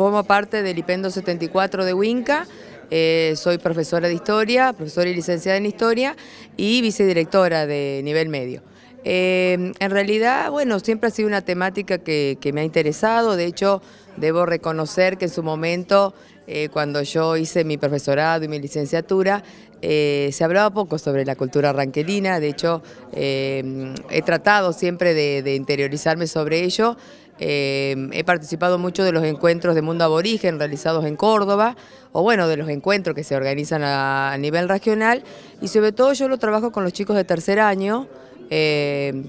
formo parte del IPENDO 74 de Huinca, eh, soy profesora de historia, profesora y licenciada en historia y vicedirectora de nivel medio. Eh, en realidad, bueno, siempre ha sido una temática que, me ha interesado, de hecho, debo reconocer que en su momento, eh, cuando yo hice mi profesorado y mi licenciatura, se hablaba poco sobre la cultura ranquelina, de hecho, he tratado siempre de interiorizarme sobre ello, eh, he participado mucho de los encuentros de mundo aborigen realizados en Córdoba, o bueno, de los encuentros que se organizan a, nivel regional, y sobre todo yo lo trabajo con los chicos de tercer año, eh,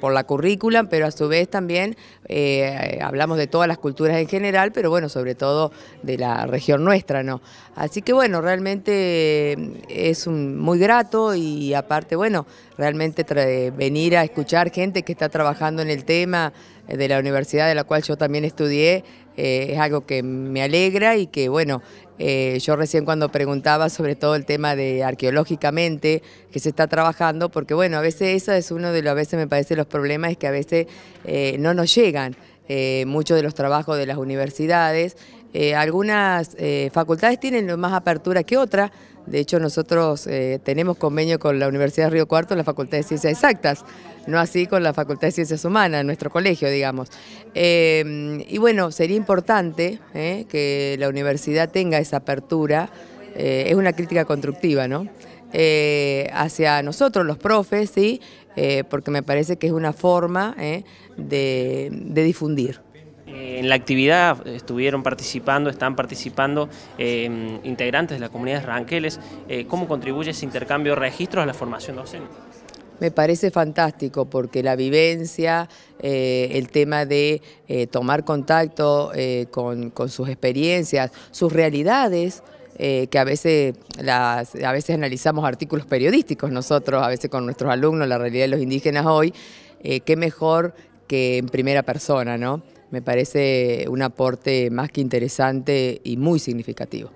por la currícula, pero a su vez también eh, hablamos de todas las culturas en general, pero bueno, sobre todo de la región nuestra, ¿no? Así que bueno, realmente es muy grato y aparte, bueno, realmente venir a escuchar gente que está trabajando en el tema de la universidad de la cual yo también estudié, eh, es algo que me alegra y que bueno, eh, yo recién cuando preguntaba sobre todo el tema de arqueológicamente que se está trabajando, porque bueno, a veces eso es uno de los, a veces me parece los problemas, es que a veces eh, no nos llegan muchos de los trabajos de las universidades, algunas facultades tienen más apertura que otras, de hecho, nosotros eh, tenemos convenio con la Universidad de Río Cuarto la Facultad de Ciencias Exactas, no así con la Facultad de Ciencias Humanas, nuestro colegio, digamos. Eh, y bueno, sería importante eh, que la universidad tenga esa apertura, es una crítica constructiva, ¿no? hacia nosotros, los profes, porque me parece que es una forma de difundir. En la actividad estuvieron participando, están participando eh, integrantes de las comunidades ranqueles. Eh, ¿Cómo contribuye ese intercambio de registros a la formación docente? Me parece fantástico porque la vivencia, eh, el tema de tomar contacto con, sus experiencias, sus realidades, que a veces, las, a veces analizamos artículos periodísticos nosotros, a veces con nuestros alumnos, la realidad de los indígenas hoy, qué mejor que en primera persona, ¿no? me parece un aporte más que interesante y muy significativo.